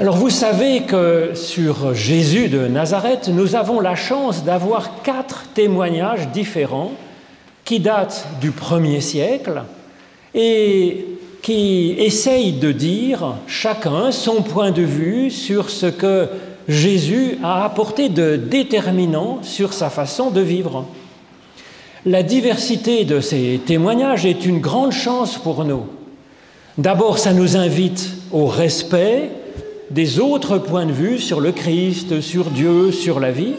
Alors vous savez que sur Jésus de Nazareth, nous avons la chance d'avoir quatre témoignages différents qui datent du premier siècle et qui essayent de dire chacun son point de vue sur ce que Jésus a apporté de déterminant sur sa façon de vivre. La diversité de ces témoignages est une grande chance pour nous. D'abord, ça nous invite au respect des autres points de vue sur le Christ, sur Dieu, sur la vie.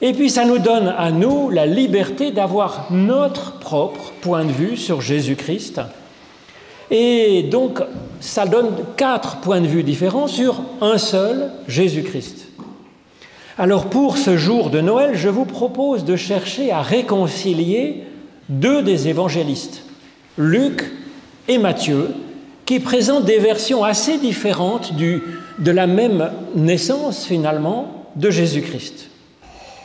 Et puis ça nous donne à nous la liberté d'avoir notre propre point de vue sur Jésus-Christ. Et donc ça donne quatre points de vue différents sur un seul Jésus-Christ. Alors pour ce jour de Noël, je vous propose de chercher à réconcilier deux des évangélistes, Luc et Matthieu, qui présentent des versions assez différentes de la même naissance finalement de Jésus-Christ.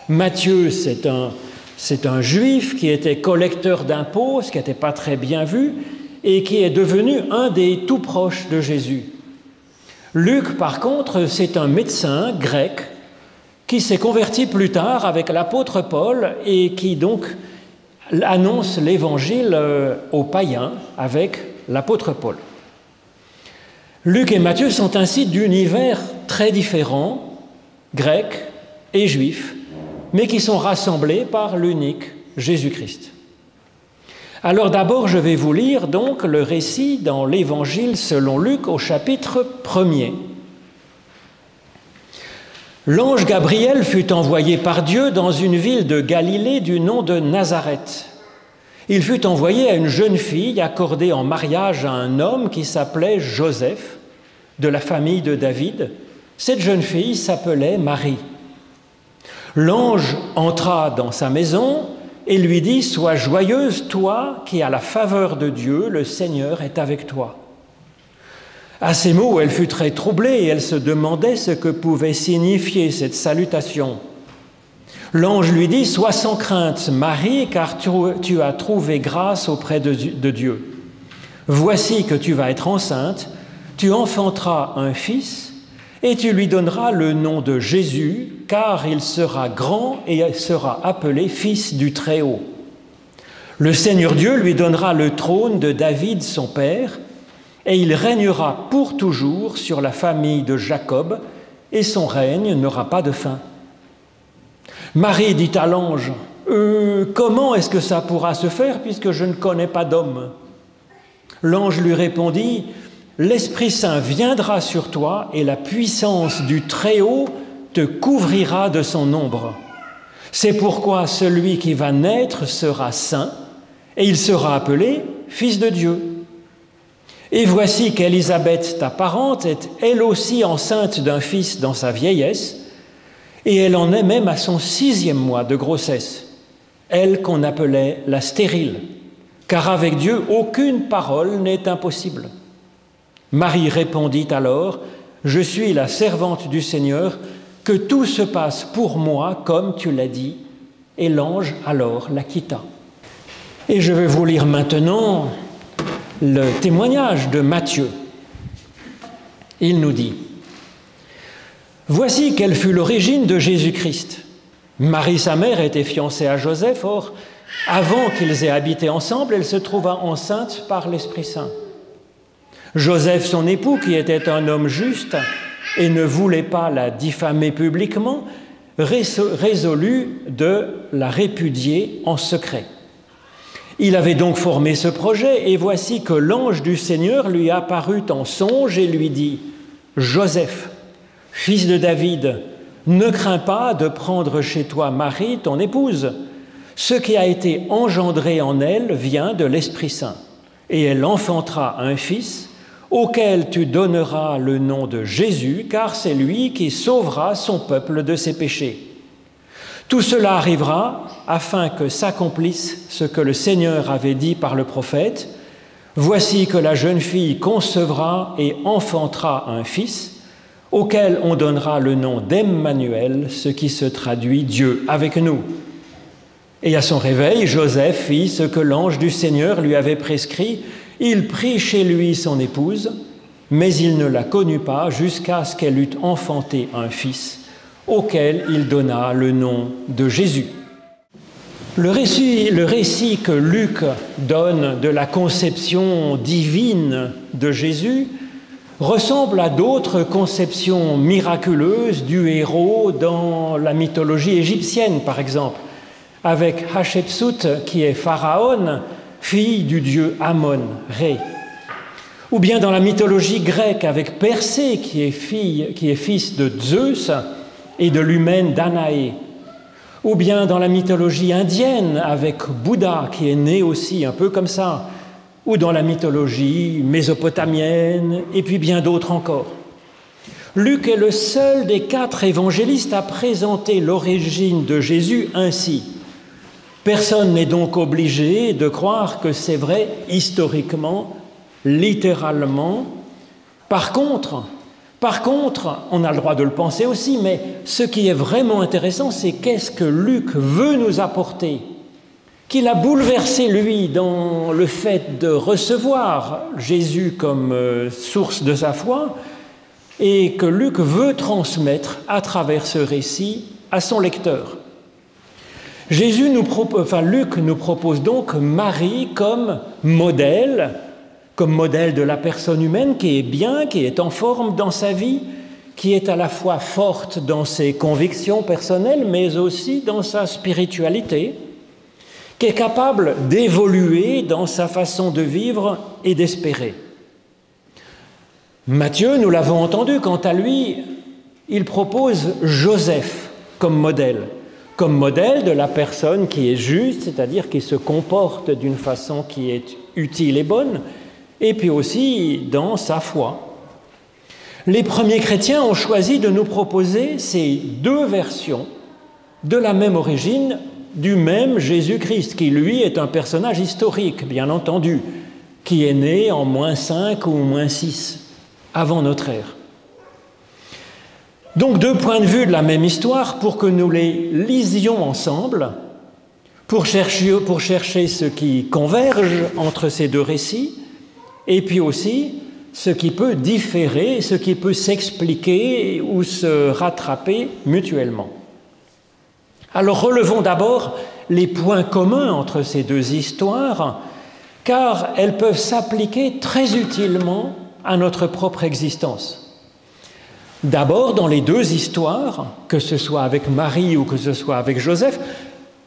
Matthieu, c'est un, c'est un juif qui était collecteur d'impôts, ce qui n'était pas très bien vu, et qui est devenu un des tout proches de Jésus. Luc, par contre, c'est un médecin grec qui s'est converti plus tard avec l'apôtre Paul et qui donc annonce l'évangile euh, aux païens avec l'apôtre Paul. Luc et Matthieu sont ainsi d'univers très différents, grecs et juifs, mais qui sont rassemblés par l'unique Jésus-Christ. Alors d'abord, je vais vous lire donc le récit dans l'Évangile selon Luc au chapitre 1er. L'ange Gabriel fut envoyé par Dieu dans une ville de Galilée du nom de Nazareth. Il fut envoyé à une jeune fille accordée en mariage à un homme qui s'appelait Joseph, de la famille de David. Cette jeune fille s'appelait Marie. L'ange entra dans sa maison et lui dit, Sois joyeuse, toi qui as la faveur de Dieu, le Seigneur est avec toi. À ces mots, elle fut très troublée et elle se demandait ce que pouvait signifier cette salutation. L'ange lui dit, Sois sans crainte, Marie, car tu, as trouvé grâce auprès de, de Dieu. Voici que tu vas être enceinte, tu enfanteras un fils, et tu lui donneras le nom de Jésus, car il sera grand et sera appelé Fils du Très-Haut. Le Seigneur Dieu lui donnera le trône de David son père, et il régnera pour toujours sur la famille de Jacob, et son règne n'aura pas de fin. Marie dit à l'ange, euh, Comment est-ce que ça pourra se faire puisque je ne connais pas d'homme? L'ange lui répondit, L'Esprit Saint viendra sur toi et la puissance du Très-Haut te couvrira de son ombre. C'est pourquoi celui qui va naître sera saint et il sera appelé Fils de Dieu. Et voici qu'Élisabeth, ta parente, est elle aussi enceinte d'un fils dans sa vieillesse, et elle en est même à son sixième mois de grossesse, elle qu'on appelait la stérile, car avec Dieu aucune parole n'est impossible. Marie répondit alors, Je suis la servante du Seigneur, que tout se passe pour moi comme tu l'as dit, et l'ange alors la quitta. Et je vais vous lire maintenant le témoignage de Matthieu. Il nous dit, Voici quelle fut l'origine de Jésus-Christ. Marie, sa mère, était fiancée à Joseph, or, avant qu'ils aient habité ensemble, elle se trouva enceinte par l'Esprit Saint. Joseph, son époux, qui était un homme juste et ne voulait pas la diffamer publiquement, résolut de la répudier en secret. Il avait donc formé ce projet, et voici que l'ange du Seigneur lui apparut en songe et lui dit, Joseph, fils de David, ne crains pas de prendre chez toi Marie, ton épouse. Ce qui a été engendré en elle vient de l'Esprit Saint, et elle enfantera un fils auquel tu donneras le nom de Jésus, car c'est lui qui sauvera son peuple de ses péchés. Tout cela arrivera afin que s'accomplisse ce que le Seigneur avait dit par le prophète. Voici que la jeune fille concevra et enfantera un fils, auquel on donnera le nom d'Emmanuel, ce qui se traduit Dieu avec nous. Et à son réveil, Joseph fit ce que l'ange du Seigneur lui avait prescrit. Il prit chez lui son épouse, mais il ne la connut pas jusqu'à ce qu'elle eût enfanté un fils, auquel il donna le nom de Jésus. Le récit, le récit, que Luc donne de la conception divine de Jésus ressemble à d'autres conceptions miraculeuses du héros dans la mythologie égyptienne, par exemple, avec Hatshepsut qui est pharaon, fille du dieu Amon, Ré. Ou bien dans la mythologie grecque avec Persée qui est, fille, qui est fils de Zeus et de l'humaine Danaé. Ou bien dans la mythologie indienne avec Bouddha qui est né aussi un peu comme ça. Ou dans la mythologie mésopotamienne et puis bien d'autres encore. Luc est le seul des quatre évangélistes à présenter l'origine de Jésus ainsi. Personne n'est donc obligé de croire que c'est vrai historiquement, littéralement. Par contre, par contre, on a le droit de le penser aussi, mais ce qui est vraiment intéressant, c'est qu'est-ce que Luc veut nous apporter, qu'il a bouleversé lui dans le fait de recevoir Jésus comme euh, source de sa foi, et que Luc veut transmettre à travers ce récit à son lecteur. Jésus nous propose, enfin Luc nous propose donc Marie comme modèle, comme modèle de la personne humaine qui est bien, qui est en forme dans sa vie, qui est à la fois forte dans ses convictions personnelles, mais aussi dans sa spiritualité, qui est capable d'évoluer dans sa façon de vivre et d'espérer. Matthieu, nous l'avons entendu, quant à lui, il propose Joseph comme modèle comme modèle de la personne qui est juste, c'est-à-dire qui se comporte d'une façon qui est utile et bonne, et puis aussi dans sa foi. Les premiers chrétiens ont choisi de nous proposer ces deux versions de la même origine du même Jésus-Christ, qui lui est un personnage historique, bien entendu, qui est né en moins 5 ou moins 6 avant notre ère. Donc deux points de vue de la même histoire pour que nous les lisions ensemble, pour chercher, pour chercher ce qui converge entre ces deux récits, et puis aussi ce qui peut différer, ce qui peut s'expliquer ou se rattraper mutuellement. Alors relevons d'abord les points communs entre ces deux histoires, car elles peuvent s'appliquer très utilement à notre propre existence. D'abord, dans les deux histoires, que ce soit avec Marie ou que ce soit avec Joseph,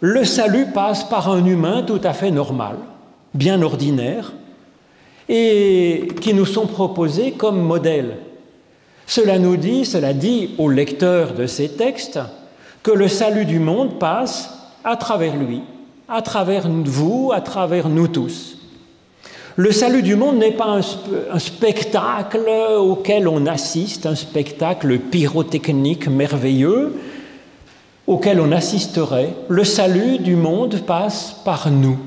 le salut passe par un humain tout à fait normal, bien ordinaire, et qui nous sont proposés comme modèle. Cela nous dit, cela dit aux lecteurs de ces textes, que le salut du monde passe à travers lui, à travers vous, à travers nous tous. Le salut du monde n'est pas un, spectacle auquel on assiste, un spectacle pyrotechnique merveilleux auquel on assisterait. Le salut du monde passe par nous.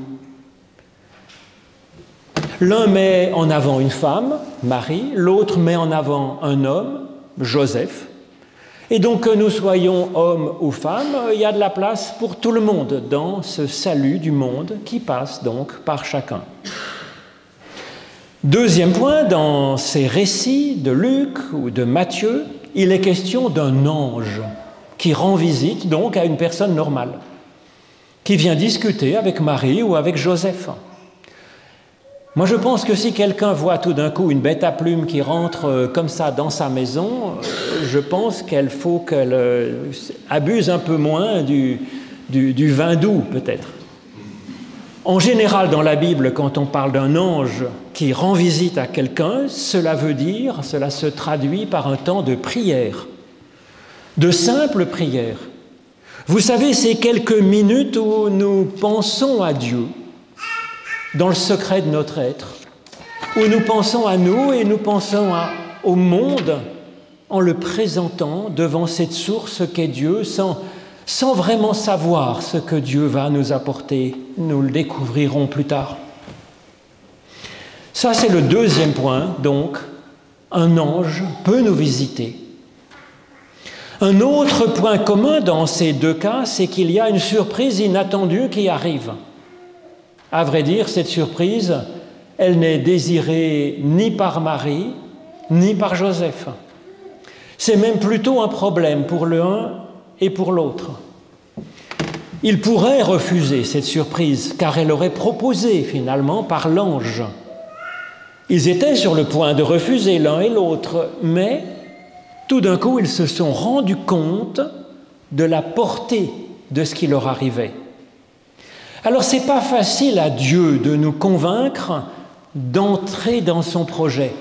L'un met en avant une femme, Marie, l'autre met en avant un homme, Joseph. Et donc que nous soyons hommes ou femmes, il y a de la place pour tout le monde dans ce salut du monde qui passe donc par chacun. Deuxième point, dans ces récits de Luc ou de Matthieu, il est question d'un ange qui rend visite donc à une personne normale, qui vient discuter avec Marie ou avec Joseph. Moi, je pense que si quelqu'un voit tout d'un coup une bête à plumes qui rentre euh, comme ça dans sa maison, euh, je pense qu'il faut qu'elle euh, abuse un peu moins du, du vin doux, peut-être. En général, dans la Bible, quand on parle d'un ange qui rend visite à quelqu'un, cela veut dire, cela se traduit par un temps de prière, de simple prière. Vous savez, c'est quelques minutes où nous pensons à Dieu dans le secret de notre être, où nous pensons à nous et nous pensons au monde en le présentant devant cette source qu'est Dieu sans vraiment savoir ce que Dieu va nous apporter. Nous le découvrirons plus tard. Ça, c'est le deuxième point, donc, un ange peut nous visiter. Un autre point commun dans ces deux cas, c'est qu'il y a une surprise inattendue qui arrive. À vrai dire, cette surprise, elle n'est désirée ni par Marie, ni par Joseph. C'est même plutôt un problème pour le un et pour l'autre. Il pourrait refuser cette surprise, car elle aurait proposé finalement par l'ange. Ils étaient sur le point de refuser l'un et l'autre, mais tout d'un coup ils se sont rendus compte de la portée de ce qui leur arrivait. Alors c'est pas facile à Dieu de nous convaincre d'entrer dans son projet.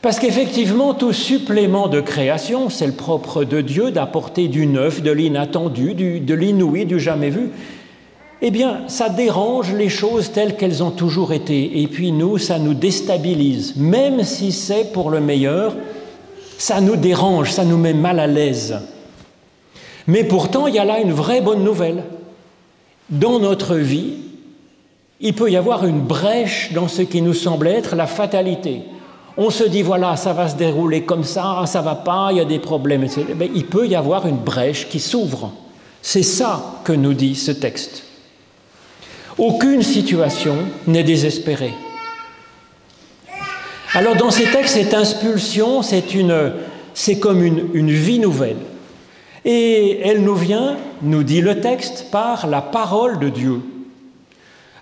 Parce qu'effectivement, tout supplément de création, c'est le propre de Dieu d'apporter du neuf, de l'inattendu, de l'inouï, du jamais vu. Eh bien, ça dérange les choses telles qu'elles ont toujours été. Et puis nous, ça nous déstabilise. Même si c'est pour le meilleur, ça nous dérange, ça nous met mal à l'aise. Mais pourtant, il y a là une vraie bonne nouvelle. Dans notre vie, il peut y avoir une brèche dans ce qui nous semble être la fatalité. On se dit, voilà, ça va se dérouler comme ça, ça va pas, il y a des problèmes, etc. Mais il peut y avoir une brèche qui s'ouvre. C'est ça que nous dit ce texte. Aucune situation n'est désespérée. Alors dans ces textes, cette impulsion, c'est, comme une, une vie nouvelle. Et elle nous vient, nous dit le texte, par la parole de Dieu.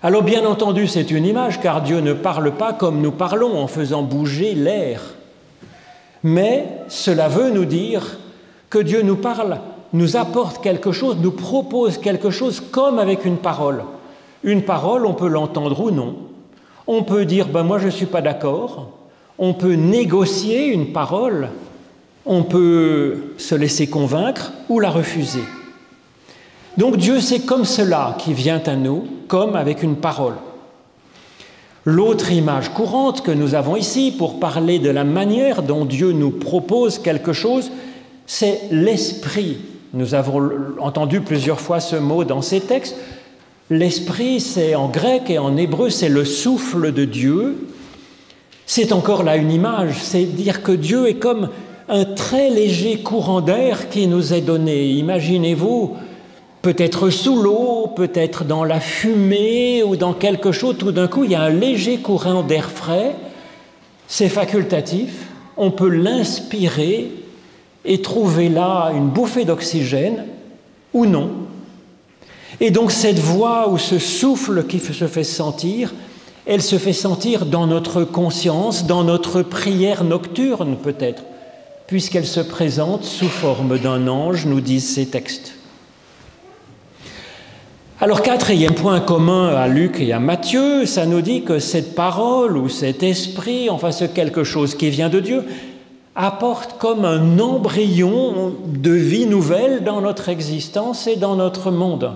Alors bien entendu, c'est une image, car Dieu ne parle pas comme nous parlons en faisant bouger l'air. Mais cela veut nous dire que Dieu nous parle, nous apporte quelque chose, nous propose quelque chose comme avec une parole. Une parole, on peut l'entendre ou non. On peut dire, ben moi je ne suis pas d'accord. On peut négocier une parole. On peut se laisser convaincre ou la refuser. Donc Dieu, c'est comme cela qui vient à nous, comme avec une parole. L'autre image courante que nous avons ici pour parler de la manière dont Dieu nous propose quelque chose, c'est l'esprit. Nous avons entendu plusieurs fois ce mot dans ces textes. L'esprit, c'est en grec et en hébreu, c'est le souffle de Dieu. C'est encore là une image, c'est dire que Dieu est comme un très léger courant d'air qui nous est donné. Imaginez-vous peut-être sous l'eau, peut-être dans la fumée ou dans quelque chose, tout d'un coup, il y a un léger courant d'air frais, c'est facultatif, on peut l'inspirer et trouver là une bouffée d'oxygène ou non. Et donc cette voix ou ce souffle qui se fait sentir, elle se fait sentir dans notre conscience, dans notre prière nocturne peut-être, puisqu'elle se présente sous forme d'un ange, nous disent ces textes. Alors quatrième point commun à Luc et à Matthieu, ça nous dit que cette parole ou cet esprit, enfin ce quelque chose qui vient de Dieu, apporte comme un embryon de vie nouvelle dans notre existence et dans notre monde.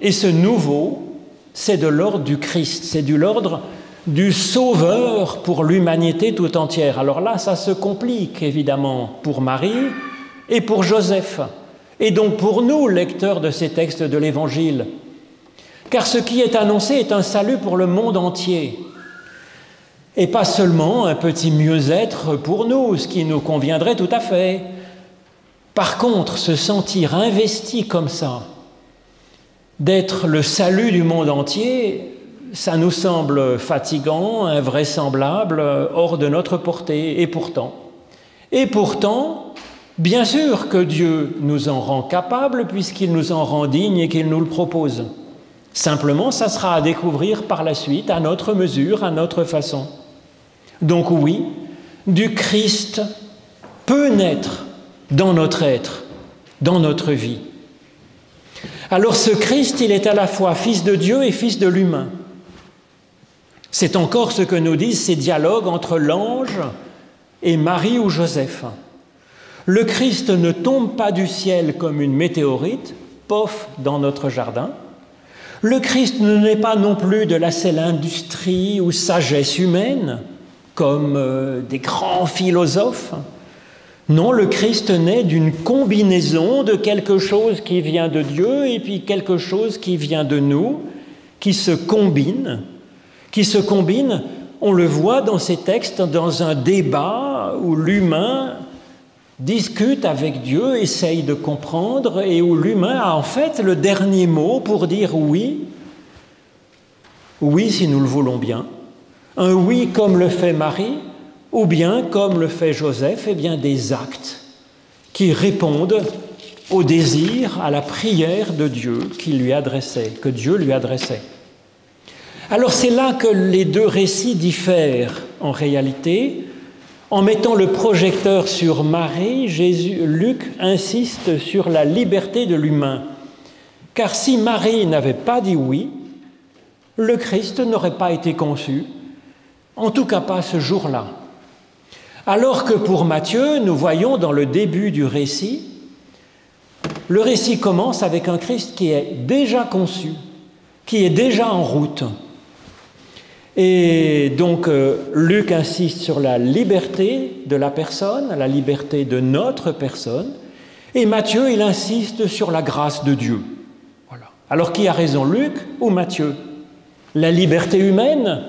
Et ce nouveau, c'est de l'ordre du Christ, c'est de l'ordre du Sauveur pour l'humanité tout entière. Alors là, ça se complique évidemment pour Marie et pour Joseph et donc pour nous, lecteurs de ces textes de l'Évangile. Car ce qui est annoncé est un salut pour le monde entier, et pas seulement un petit mieux-être pour nous, ce qui nous conviendrait tout à fait. Par contre, se sentir investi comme ça, d'être le salut du monde entier, ça nous semble fatigant, invraisemblable, hors de notre portée, et pourtant. Et pourtant, Bien sûr que Dieu nous en rend capables puisqu'il nous en rend dignes et qu'il nous le propose. Simplement, ça sera à découvrir par la suite, à notre mesure, à notre façon. Donc oui, du Christ peut naître dans notre être, dans notre vie. Alors ce Christ, il est à la fois fils de Dieu et fils de l'humain. C'est encore ce que nous disent ces dialogues entre l'ange et Marie ou Joseph. Le Christ ne tombe pas du ciel comme une météorite, pof, dans notre jardin. Le Christ ne naît pas non plus de la seule industrie ou sagesse humaine, comme euh, des grands philosophes. Non, le Christ naît d'une combinaison de quelque chose qui vient de Dieu et puis quelque chose qui vient de nous, qui se combine, qui se combine, on le voit dans ces textes, dans un débat où l'humain discute avec Dieu, essaye de comprendre, et où l'humain a en fait le dernier mot pour dire oui, oui si nous le voulons bien, un oui comme le fait Marie, ou bien, comme le fait Joseph, eh bien, des actes qui répondent au désir, à la prière de Dieu qui lui adressait, que Dieu lui adressait. Alors c'est là que les deux récits diffèrent en réalité. En mettant le projecteur sur Marie, Luc insiste sur la liberté de l'humain. Car si Marie n'avait pas dit oui, le Christ n'aurait pas été conçu, en tout cas pas ce jour-là. Alors que pour Matthieu, nous voyons dans le début du récit, le récit commence avec un Christ qui est déjà conçu, qui est déjà en route. Et donc euh, Luc insiste sur la liberté de la personne, la liberté de notre personne, et Matthieu, il insiste sur la grâce de Dieu. Voilà. Alors qui a raison, Luc ou Matthieu? La liberté humaine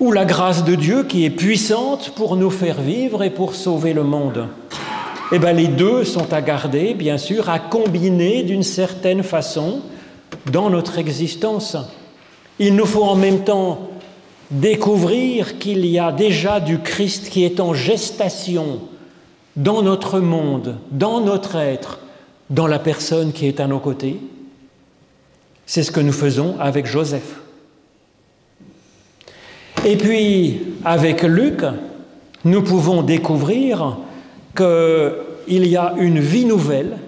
ou la grâce de Dieu qui est puissante pour nous faire vivre et pour sauver le monde? Eh bien, les deux sont à garder, bien sûr, à combiner d'une certaine façon dans notre existence. Il nous faut en même temps découvrir qu'il y a déjà du Christ qui est en gestation dans notre monde, dans notre être, dans la personne qui est à nos côtés. C'est ce que nous faisons avec Joseph. Et puis, avec Luc, nous pouvons découvrir qu'il y a une vie nouvelle,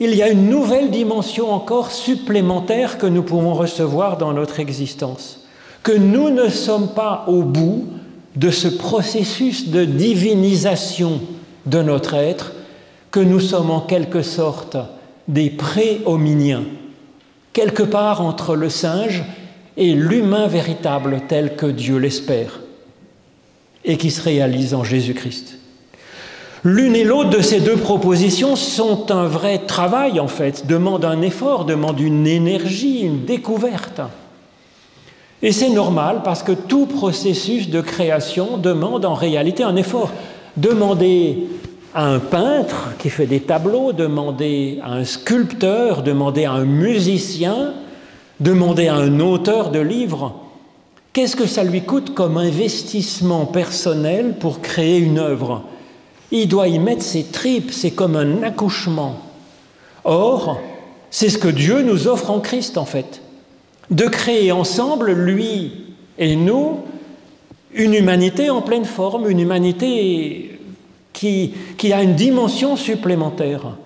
il y a une nouvelle dimension encore supplémentaire que nous pouvons recevoir dans notre existence, que nous ne sommes pas au bout de ce processus de divinisation de notre être, que nous sommes en quelque sorte des pré-hominiens, quelque part entre le singe et l'humain véritable tel que Dieu l'espère et qui se réalise en Jésus-Christ. L'une et l'autre de ces deux propositions sont un vrai travail en fait, demandent un effort, demandent une énergie, une découverte. Et c'est normal parce que tout processus de création demande en réalité un effort. Demander à un peintre qui fait des tableaux, demander à un sculpteur, demander à un musicien, Demander à un auteur de livre qu'est-ce que ça lui coûte comme investissement personnel pour créer une œuvre? Il doit y mettre ses tripes, c'est comme un accouchement. Or, c'est ce que Dieu nous offre en Christ en fait, de créer ensemble, lui et nous, une humanité en pleine forme, une humanité qui, a une dimension supplémentaire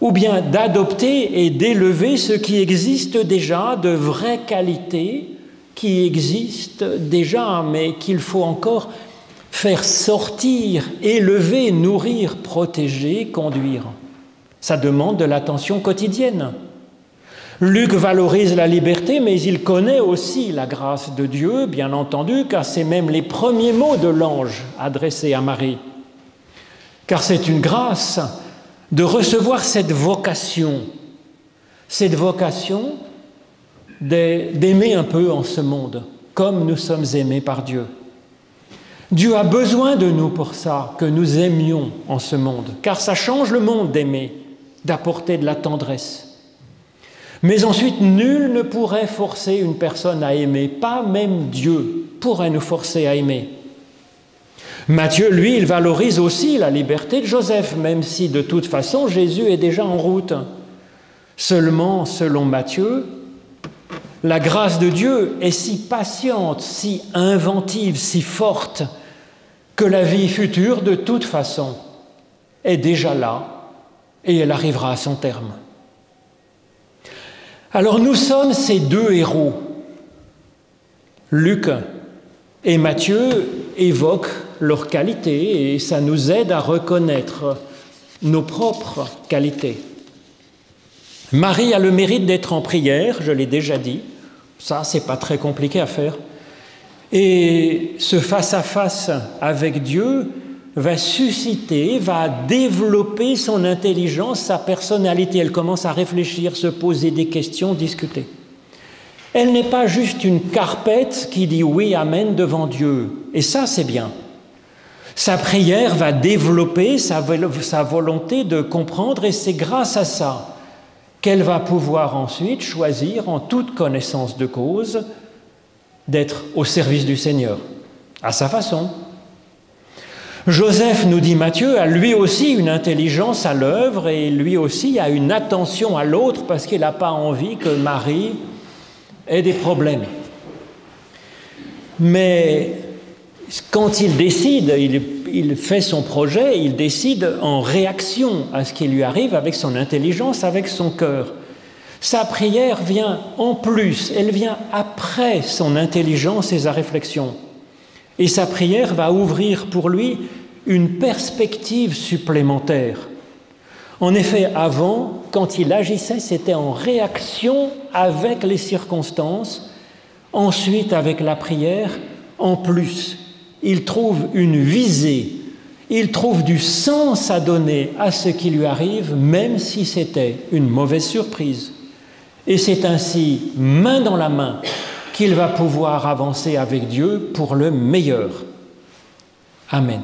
ou bien d'adopter et d'élever ce qui existe déjà, de vraies qualités qui existent déjà, mais qu'il faut encore faire sortir, élever, nourrir, protéger, conduire. Ça demande de l'attention quotidienne. Luc valorise la liberté, mais il connaît aussi la grâce de Dieu, bien entendu, car c'est même les premiers mots de l'ange adressés à Marie. Car c'est une grâce de recevoir cette vocation, cette vocation d'aimer un peu en ce monde, comme nous sommes aimés par Dieu. Dieu a besoin de nous pour ça, que nous aimions en ce monde, car ça change le monde d'aimer, d'apporter de la tendresse. Mais ensuite, nul ne pourrait forcer une personne à aimer, pas même Dieu pourrait nous forcer à aimer. Matthieu, lui, il valorise aussi la liberté de Joseph, même si de toute façon Jésus est déjà en route. Seulement, selon Matthieu, la grâce de Dieu est si patiente, si inventive, si forte, que la vie future, de toute façon, est déjà là et elle arrivera à son terme. Alors nous sommes ces deux héros. Luc et Matthieu évoquent leurs qualités et ça nous aide à reconnaître nos propres qualités. Marie a le mérite d'être en prière, je l'ai déjà dit. Ça, c'est pas très compliqué à faire. Et ce face-à-face avec Dieu va susciter, va développer son intelligence, sa personnalité. Elle commence à réfléchir, se poser des questions, discuter. Elle n'est pas juste une carpette qui dit oui, amen devant Dieu. Et ça, c'est bien. Sa prière va développer sa, volonté de comprendre et c'est grâce à ça qu'elle va pouvoir ensuite choisir en toute connaissance de cause d'être au service du Seigneur, à sa façon. Joseph, nous dit Matthieu, a lui aussi une intelligence à l'œuvre et lui aussi a une attention à l'autre parce qu'il n'a pas envie que Marie ait des problèmes. Mais quand il décide, il, fait son projet, il décide en réaction à ce qui lui arrive avec son intelligence, avec son cœur. Sa prière vient en plus, elle vient après son intelligence et sa réflexion. Et sa prière va ouvrir pour lui une perspective supplémentaire. En effet, avant, quand il agissait, c'était en réaction avec les circonstances, ensuite avec la prière, en plus. Il trouve une visée, il trouve du sens à donner à ce qui lui arrive, même si c'était une mauvaise surprise. Et c'est ainsi, main dans la main, qu'il va pouvoir avancer avec Dieu pour le meilleur. Amen.